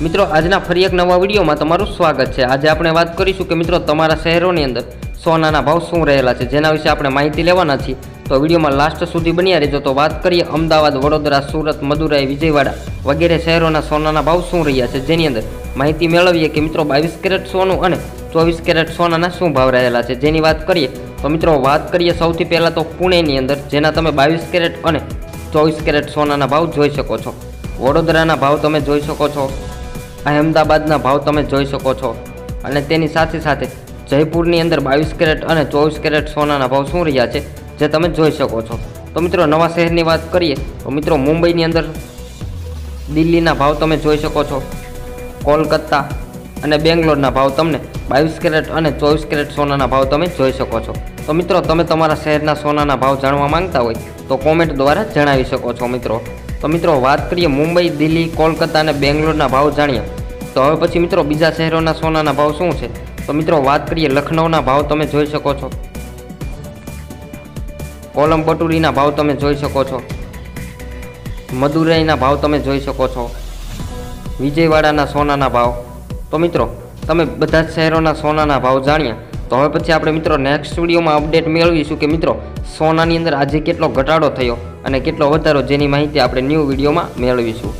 મિત્રો, આજના ફરી એક નવા વિડીયોમાં તમારું સ્વાગત છે. આજે આપણે વાત કરીશું કે મિત્રો, તમારા શહેરોની અંદર સોનાના ભાવ શું રહેલા છે, જેના વિશે આપણે માહિતી લેવાના છીએ. તો વિડીયોમાં લાસ્ટ સુધી બન્યા રહેજો. તો વાત કરીએ અમદાવાદ, વડોદરા, સુરત, મદુરાઈ, વિજયવાડા વગેરે શહેરોના સોનાના ભાવ શું રહ્યા છે. જેની અંદર માહિતી મેળવીએ કે મિત્રો, બાવીસ કેરેટ સોનું અને ચોવીસ કેરેટ સોનાના શું ભાવ રહેલા છે. જેની વાત કરીએ તો મિત્રો, વાત કરીએ સૌથી પહેલાં તો પુણેની અંદર, જેના તમે બાવીસ કેરેટ અને ચોવીસ કેરેટ સોનાના ભાવ જોઈ શકો છો. વડોદરાના ભાવ તમે જોઈ શકો છો. અહેમદાબાદના ભાવ તમે જોઈ શકો છો. અને તેની સાથે સાથે જયપુરની અંદર બાવીસ કેરેટ અને ચોવીસ કેરેટ સોનાના ભાવ શું રહ્યા છે, જે તમે જોઈ શકો છો. તો મિત્રો, નવા શહેરની વાત કરીએ, તો મિત્રો, મુંબઈની અંદર દિલ્હીના ભાવ તમે જોઈ શકો છો. કોલકાતા અને બેંગ્લોરના ભાવ તમને બાવીસ કેરેટ અને ચોવીસ કેરેટ સોનાના ભાવ તમે જોઈ શકો છો. તો મિત્રો, તમે તમારા શહેરના સોનાના ભાવ જાણવા માંગતા હોય, તો કોમેન્ટ દ્વારા જણાવી શકો છો મિત્રો. તો મિત્રો, વાત કરીએ મુંબઈ, દિલ્હી, કોલકાતા અને બેંગ્લોરના ભાવ જાણીએ. તો હવે પછી મિત્રો બીજા શહેરોના સોનાના ભાવ શું છે? તો મિત્રો વાત કરીએ લખનૌના ભાવ તમે જોઈ શકો છો. કોલમ બટુરીના ભાવ તમે જોઈ શકો છો. મદુરાઈના ભાવ તમે જોઈ શકો છો. વિજયવાડાના સોનાના ભાવ. તો મિત્રો, તમે બધા જ શહેરોના સોનાના ભાવ જાણ્યા. તો હવે પછી આપણે મિત્રો નેક્સ્ટ વિડીયોમાં અપડેટ મેળવીશું કે મિત્રો સોનાની અંદર આજે કેટલો ઘટાડો થયો અને કેટલો વધારો જેની માહિતી આપણે ન્યૂ વિડીયોમાં મેળવીશું.